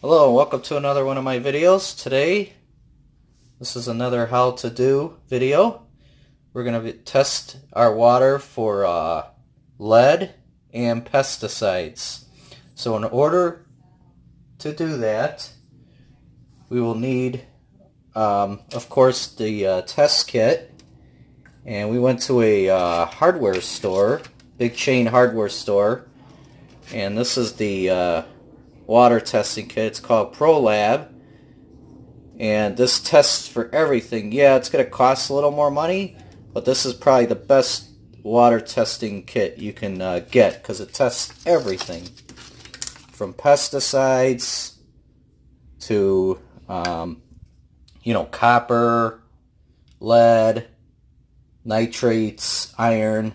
Hello and welcome to another one of my videos. Today, this is another how to do video. We're going to test our water for uh, lead and pesticides. So in order to do that, we will need, um, of course, the uh, test kit. And we went to a uh, hardware store, big chain hardware store. And this is the uh, water testing kit. It's called ProLab. And this tests for everything. Yeah, it's going to cost a little more money, but this is probably the best water testing kit you can uh, get because it tests everything from pesticides to, um, you know, copper, lead, nitrates, iron.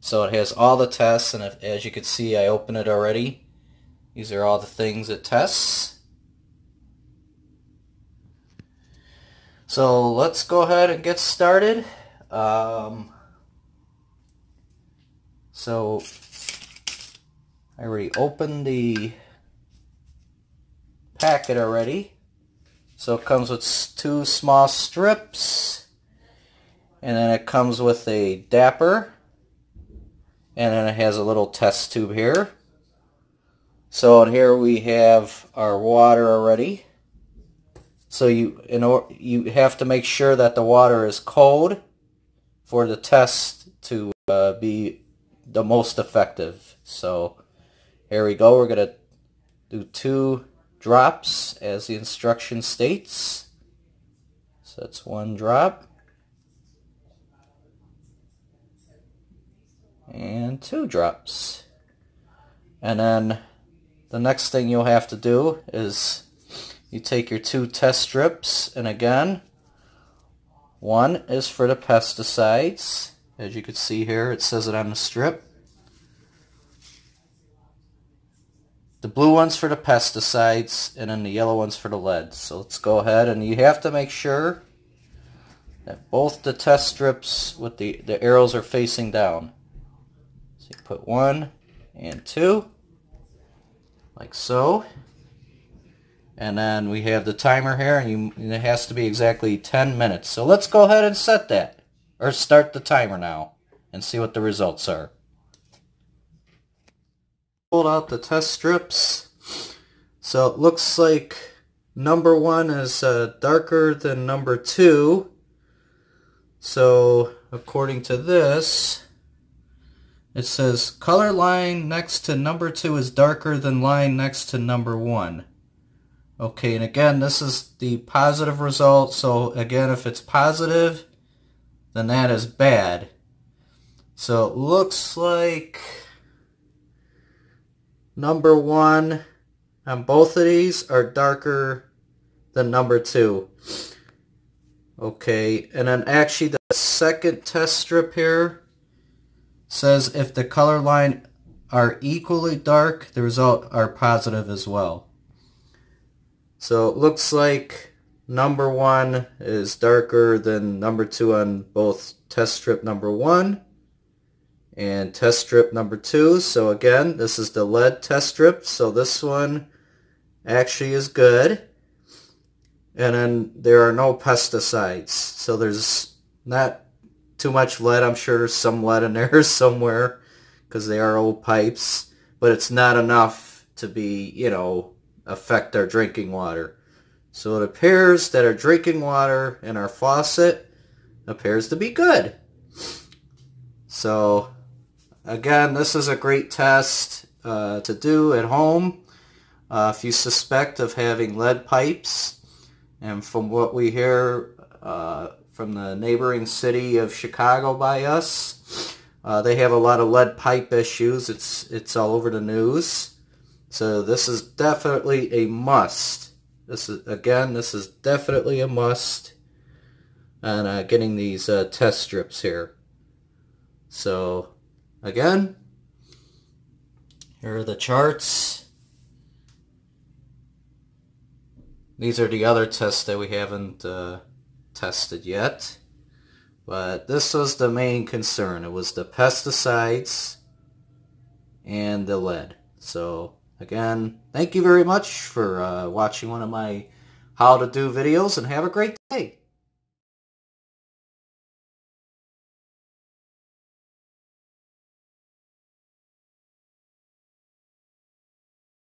So it has all the tests, and if, as you can see, I open it already. These are all the things it tests. So let's go ahead and get started. Um, so I already opened the packet already. So it comes with two small strips. And then it comes with a dapper. And then it has a little test tube here. So here we have our water already. So you in or, you have to make sure that the water is cold for the test to uh, be the most effective. So here we go. We're going to do two drops as the instruction states. So that's one drop. And two drops. And then the next thing you'll have to do is you take your two test strips and again one is for the pesticides. As you can see here it says it on the strip. The blue one's for the pesticides and then the yellow one's for the lead. So let's go ahead and you have to make sure that both the test strips with the the arrows are facing down. So you put one and two like so. And then we have the timer here, and, you, and it has to be exactly 10 minutes. So let's go ahead and set that, or start the timer now, and see what the results are. Pulled out the test strips. So it looks like number one is uh, darker than number two. So according to this, it says color line next to number 2 is darker than line next to number 1. Okay, and again, this is the positive result. So again, if it's positive, then that is bad. So it looks like number 1 on both of these are darker than number 2. Okay, and then actually the second test strip here says if the color line are equally dark, the result are positive as well. So it looks like number one is darker than number two on both test strip number one and test strip number two. So again, this is the lead test strip. So this one actually is good. And then there are no pesticides. So there's not too much lead. I'm sure there's some lead in there somewhere because they are old pipes, but it's not enough to be, you know, affect our drinking water. So it appears that our drinking water in our faucet appears to be good. So again, this is a great test uh, to do at home uh, if you suspect of having lead pipes. And from what we hear, uh, from the neighboring city of Chicago by us. Uh, they have a lot of lead pipe issues. It's it's all over the news. So this is definitely a must. This is again, this is definitely a must. And uh, getting these uh, test strips here. So again, here are the charts. These are the other tests that we haven't uh, tested yet. But this was the main concern. It was the pesticides and the lead. So Again, thank you very much for uh, watching one of my how to do videos and have a great day.